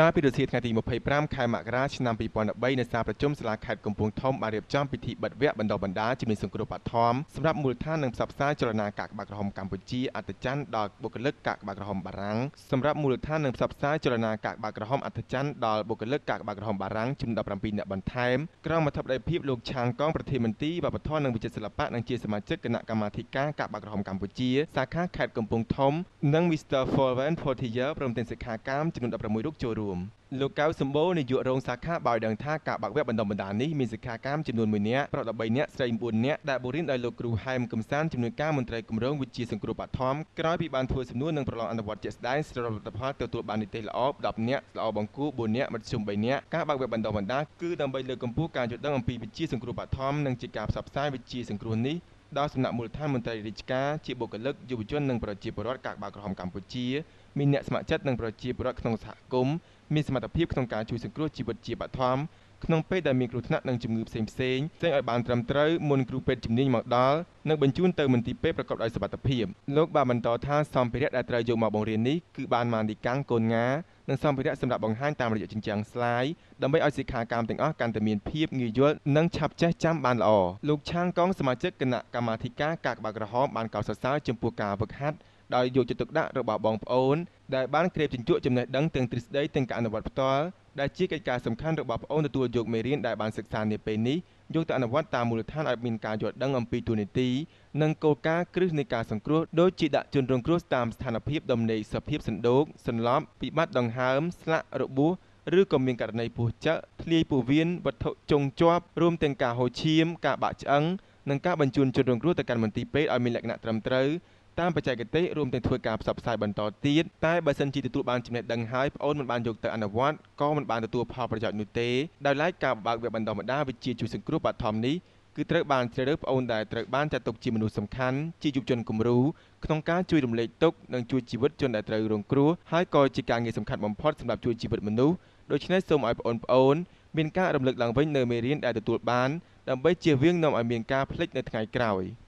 កាលពីរសៀលថ្ងៃទី25ខែមករាឆ្នាំ2013នៅសាលប្រជុំសាលាខេត្តកំពង់ធំបានរៀបចំពិធីបិទវគ្គបណ្ដុះបណ្ដាលជំនាញសង្គ្រោះបឋមសម្រាប់មូលដ្ឋាននិងផ្សព្វផ្សាយចលនាកាកបាទក្រហមកម្ពុជាអត្តច័ន្ទដល់បុគ្គលិកកាកបាទក្រហមបារាំងសម្រាប់មូលដ្ឋាននិងផ្សព្វផ្សាយចលនាកាកបាទក្រហមអត្តច័ន្ទដល់បុគ្គលិកកាកបាទក្រហមបារាំងចំនួន17អ្នកបន្ថែមក្រមអធិបតីភាពលោកឆាងកងប្រធានមន្ទីរវប្បធម៌និងវិចិត្រសិល្បៈនិងជាសមាជិកគណៈកម្មាធិការកាកបាទក្រហមកម្ពុជាសាខាខេត្តកំពង់ធំនិង Mr. Forwen Portier ព្រមទាំងសិក្ខាកាមចំនួន16រូបចូលរួមលោកកៅសម្បូរនាយករងសាខាបានដឹងថាការបាក់វគ្គបណ្ដុះបណ្ដាលនេះមានសិក្ខាកាមចំនួន1នាក់ប្រុស13នាក់ស្រី9នាក់ដែលបរៀនដោយលោកគ្រូហែមកំសានជំនួយការមន្ត្រីគម្រោងវិជាសង្គ្រោះបឋមក្រោយពីបានធ្វើសំណួរនិងប្រឡងអនុវត្តជាក់ស្ដែងសរុបលទ្ធផលទទួលបាននិទេសល្អ10នាក់ល្អបង្គួរ4នាក់មធ្យម3នាក់ការបាក់វគ្គបណ្ដុះបណ្ដាលគឺដើម្បីលើកកម្ពស់ការយល់ដឹងអំពីវិជាសង្គ្រោះបឋមនិងជាការផ្សព្វផ្សាយវិជាសង្គ្រោះនេះដល់សំណាក់មូលដ្ឋានមន្ត្រីរាជការជាបុគ្គលិកយុវជននិងប្រជាពលរដ្ឋកាកបាទក្រហមកម្ពុជាមានអ្នកស្ម័គ្រចិត្តនិងប្រជាពលរដ្ឋក្នុងសហគមន៍ មានសមត្ថភាពក្នុងការជួយសង្គ្រោះជីវិតជាបឋមក្នុងពេលដែលមានគ្រោះថ្នាក់និងជំងឺផ្សេងផ្សេងផ្សេងឲ្យបានត្រឹមត្រូវមុនគ្រូពេទ្យជំនាញមកដល់និងបញ្ជូនទៅមន្ទីរពេទ្យប្រកបដោយសុវត្ថិភាពលោកបានបន្តថាសម្ភារៈដែលត្រូវយកមកបង្រៀននេះគឺបានម៉ានីកាំងកូនងានិងសម្ភារៈសម្រាប់បង្ហាញតាមរយៈជញ្ជាំងស្លាយដើម្បីឲ្យសិក្ខាកាមទាំងអស់កាន់តែមានភាពងាយយល់និងឆាប់ចេះចាំបានល្អលោកឆាងកងសមាជិកគណៈកម្មាធិការកាកបាទក្រហមបានកោតសរសើរចំពោះការវឹកហាត់ ដោយយកចិត្តទុកដាក់របស់បងប្អូនដែលបានក្រេបជញ្ជក់ចំណេះដឹងទាំងទ្រឹស្ដីទាំងការអនុវត្តផ្ទាល់ដែលជាកិច្ចការសំខាន់របស់ប្អូនទទួលយកមេរៀនដែលបានសិក្សានាពេលនេះយកទៅអនុវត្តតាមមូលដ្ឋានឲ្យមានការយល់ដឹងអំពីទូនីតិនិងគោលការណ៍គ្រឹះនៃការសង្គ្រោះដូចជាដាក់ជនរងគ្រោះតាមស្ថានភាពដំណេកសភាពសណ្ដូកសន្លប់ពិបាត់ដង្ហើមស្លាក់របួសឬក៏មានករណីពោះចឹកធ្លាយពោះវៀនវត្ថុចុងជាប់រួមទាំងការហូរឈាម ការបាក់ឆ្អឹងនិងការបញ្ជូនជនរងគ្រោះទៅកាន់មន្ទីរពេទ្យឲ្យមានលក្ខណៈត្រឹមត្រូវ តាមបច្ចេកទេសរួមទាំងធ្វើការផ្សព្វផ្សាយបន្តទៀតតែបើសិនជាទទួលបានចំណេះដឹងហើយប្អូនមិនបានយកទៅអនុវត្តក៏មិនបានទទួលផលប្រយោជន៍នោះទេដោយឡែកការបើកវគ្គបណ្ដុះបណ្ដាលវិជ្ជាជួយសង្គ្រោះបឋមនេះគឺត្រូវបានជ្រើសរើសប្អូនដែលត្រូវបានចាត់ទុកជាមនុស្សសំខាន់ជាយុវជនគំរូក្នុងការជួយរំលែកទុក្ខនិងជួយជីវិតជនដែលត្រូវរងគ្រោះហើយក៏ជាការងារសំខាន់បំផុតសម្រាប់ជួយជីវិតមនុស្សដូច្នេះសូមឲ្យប្អូនប្អូនមានការរំលឹកឡើងវិញនៅមេរៀនដែលទទួលបានដើម្បីជៀសវាងនាំឲ្យមានការភ្លេចនៅថ្ងៃក្រោយ។